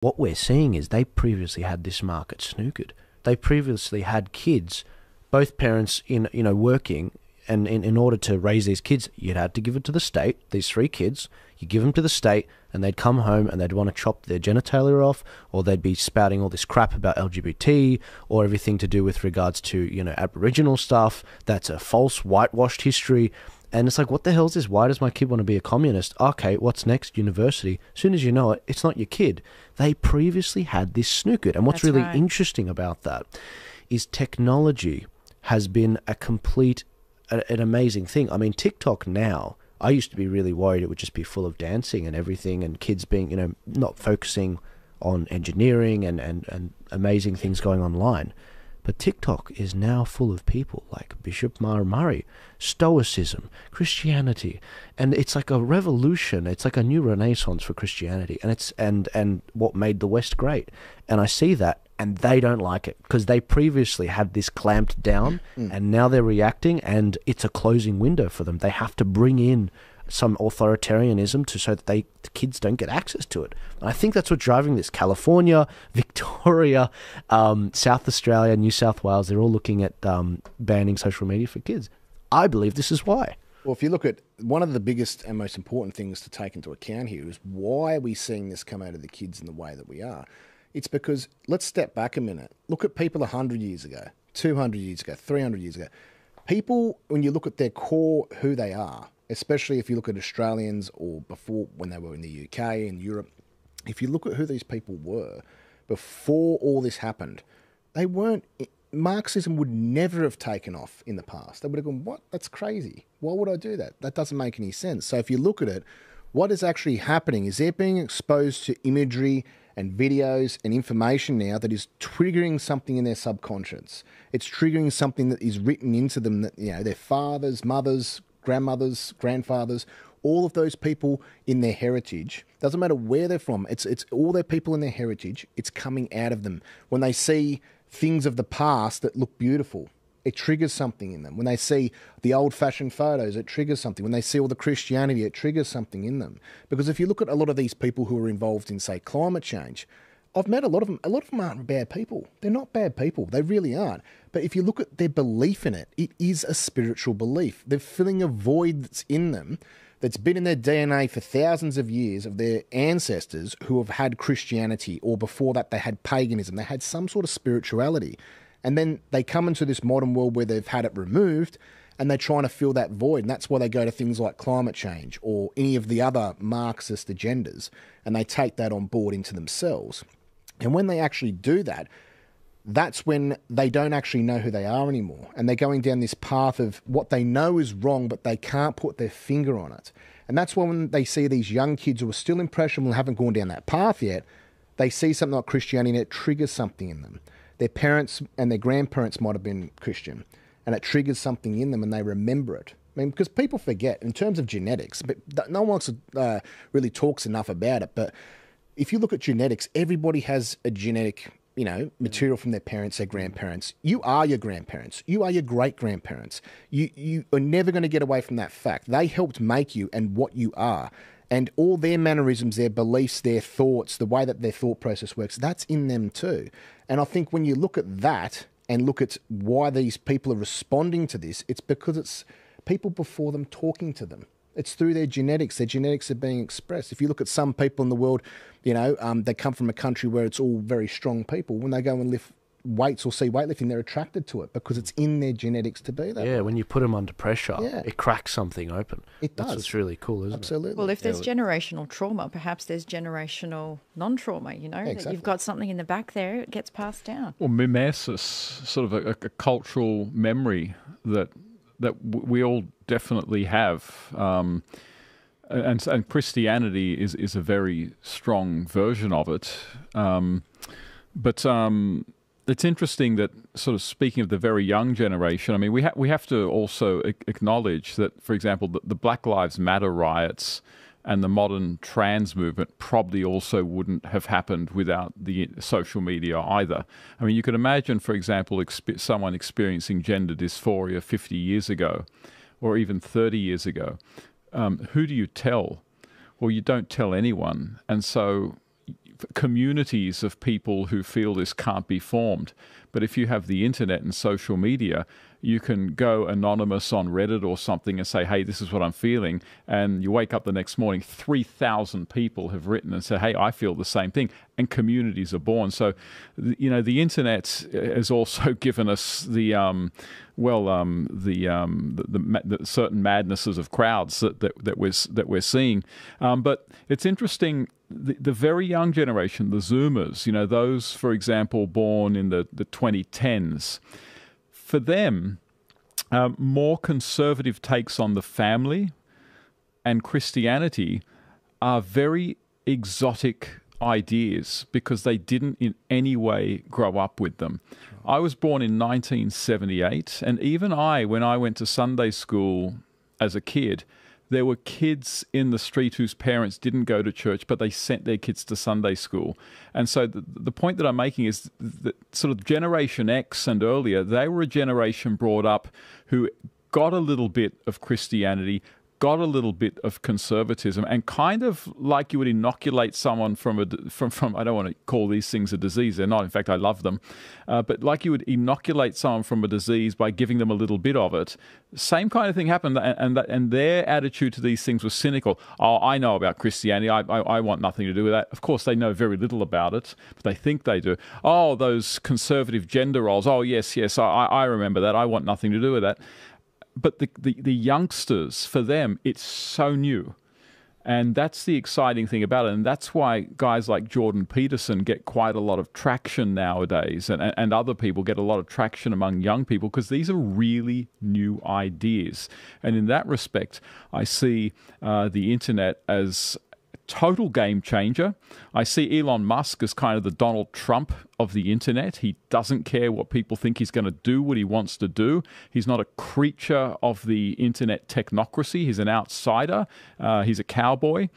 what we're seeing is they previously had this market snookered. They previously had kids, both parents in you know working, and in, in order to raise these kids, you'd had to give it to the state. These three kids, you give them to the state, and they'd come home and they'd want to chop their genitalia off, or they'd be spouting all this crap about LGBT or everything to do with regards to you know Aboriginal stuff. That's a false whitewashed history. And it's like, what the hell is this? Why does my kid want to be a communist? Okay, what's next? University. As soon as you know it, it's not your kid. They previously had this snookered. And what's That's really right. interesting about that is technology has been a complete, a, an amazing thing. I mean, TikTok now, I used to be really worried it would just be full of dancing and everything and kids being, you know, not focusing on engineering and, and, and amazing things going online. But TikTok is now full of people like Bishop Mar Mari, Stoicism, Christianity, and it's like a revolution. It's like a new renaissance for Christianity, and it's and and what made the West great. And I see that, and they don't like it because they previously had this clamped down, mm. and now they're reacting, and it's a closing window for them. They have to bring in some authoritarianism to so that they the kids don't get access to it. And I think that's what's driving this. California, Victoria, um, South Australia, New South Wales, they're all looking at um, banning social media for kids. I believe this is why. Well, if you look at one of the biggest and most important things to take into account here is why are we seeing this come out of the kids in the way that we are? It's because let's step back a minute. Look at people 100 years ago, 200 years ago, 300 years ago. People, when you look at their core, who they are, especially if you look at Australians or before when they were in the UK and Europe, if you look at who these people were before all this happened, they weren't. Marxism would never have taken off in the past. They would have gone, What? That's crazy. Why would I do that? That doesn't make any sense. So if you look at it, what is actually happening is they're being exposed to imagery and videos and information now that is triggering something in their subconscious. It's triggering something that is written into them that, you know, their fathers, mothers, grandmothers, grandfathers, all of those people in their heritage doesn't matter where they're from it's it's all their people in their heritage it's coming out of them. When they see things of the past that look beautiful it triggers something in them. When they see the old fashioned photos it triggers something. When they see all the christianity it triggers something in them. Because if you look at a lot of these people who are involved in say climate change I've met a lot of them. A lot of them aren't bad people. They're not bad people. They really aren't. But if you look at their belief in it, it is a spiritual belief. They're filling a void that's in them, that's been in their DNA for thousands of years of their ancestors who have had Christianity, or before that, they had paganism. They had some sort of spirituality. And then they come into this modern world where they've had it removed and they're trying to fill that void. And that's why they go to things like climate change or any of the other Marxist agendas and they take that on board into themselves. And when they actually do that, that's when they don't actually know who they are anymore. And they're going down this path of what they know is wrong, but they can't put their finger on it. And that's when they see these young kids who are still impressionable and haven't gone down that path yet, they see something like Christianity and it triggers something in them. Their parents and their grandparents might have been Christian, and it triggers something in them and they remember it. I mean, because people forget in terms of genetics, but no one else uh, really talks enough about it. But if you look at genetics, everybody has a genetic, you know, material from their parents, their grandparents. You are your grandparents. You are your great grandparents. You you are never going to get away from that fact. They helped make you and what you are. And all their mannerisms, their beliefs, their thoughts, the way that their thought process works, that's in them too. And I think when you look at that and look at why these people are responding to this, it's because it's people before them talking to them. It's through their genetics. Their genetics are being expressed. If you look at some people in the world, you know, um, they come from a country where it's all very strong people. When they go and lift weights or see weightlifting, they're attracted to it because it's in their genetics to be that. Yeah, way. when you put them under pressure, Yeah. it cracks something open. It That's does. what's really cool, isn't it? Absolutely. Well, if there's Yeah, generational trauma, perhaps there's generational non-trauma. You know, that exactly. you've got something in the back there, it gets passed down. Or mimesis, sort of a, a cultural memory that that we all definitely have. Um, and, and Christianity is, is a very strong version of it. Um, but um, it's interesting that, sort of speaking of the very young generation, I mean, we, ha- we have to also a- acknowledge that, for example, the, the Black Lives Matter riots and the modern trans movement probably also wouldn't have happened without the social media either. I mean, you could imagine, for example, exp- someone experiencing gender dysphoria 50 years ago or even 30 years ago. Um, who do you tell? Well, you don't tell anyone. And so communities of people who feel this can't be formed. But if you have the internet and social media, you can go anonymous on Reddit or something and say, hey, this is what I'm feeling. And you wake up the next morning, 3,000 people have written and said, hey, I feel the same thing. And communities are born. So, you know, the internet has also given us the, um, well, um, the, um, the, the, the, certain madnesses of crowds that, that, that, we're, that we're seeing. Um, but it's interesting the, the very young generation, the Zoomers, you know, those, for example, born in the, the 2010s, for them, um, more conservative takes on the family and Christianity are very exotic ideas because they didn't in any way grow up with them. I was born in 1978, and even I, when I went to Sunday school as a kid, there were kids in the street whose parents didn't go to church, but they sent their kids to Sunday school. And so the, the point that I'm making is that sort of Generation X and earlier, they were a generation brought up who got a little bit of Christianity, got a little bit of conservatism and kind of like you would inoculate someone from a from from I don't want to call these things a disease they're not in fact I love them uh, but like you would inoculate someone from a disease by giving them a little bit of it same kind of thing happened and and, and their attitude to these things was cynical. Oh I know about Christianity I, I, I want nothing to do with that. Of course they know very little about it but they think they do. Oh those conservative gender roles. Oh yes yes I, I remember that. I want nothing to do with that but the, the, the youngsters, for them, it's so new. And that's the exciting thing about it. And that's why guys like Jordan Peterson get quite a lot of traction nowadays, and, and other people get a lot of traction among young people because these are really new ideas. And in that respect, I see uh, the internet as total game changer. I see Elon Musk as kind of the Donald Trump of the internet. He doesn't care what people think he's going to do, what he wants to do. He's not a creature of the internet technocracy. He's an outsider. Uh, he's a cowboy.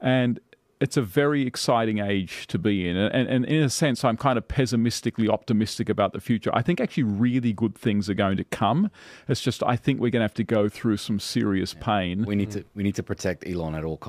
And it's a very exciting age to be in. And, and, in a sense, I'm kind of pessimistically optimistic about the future. I think actually really good things are going to come. It's just I think we're going to have to go through some serious pain. We need to we need to protect Elon at all costs.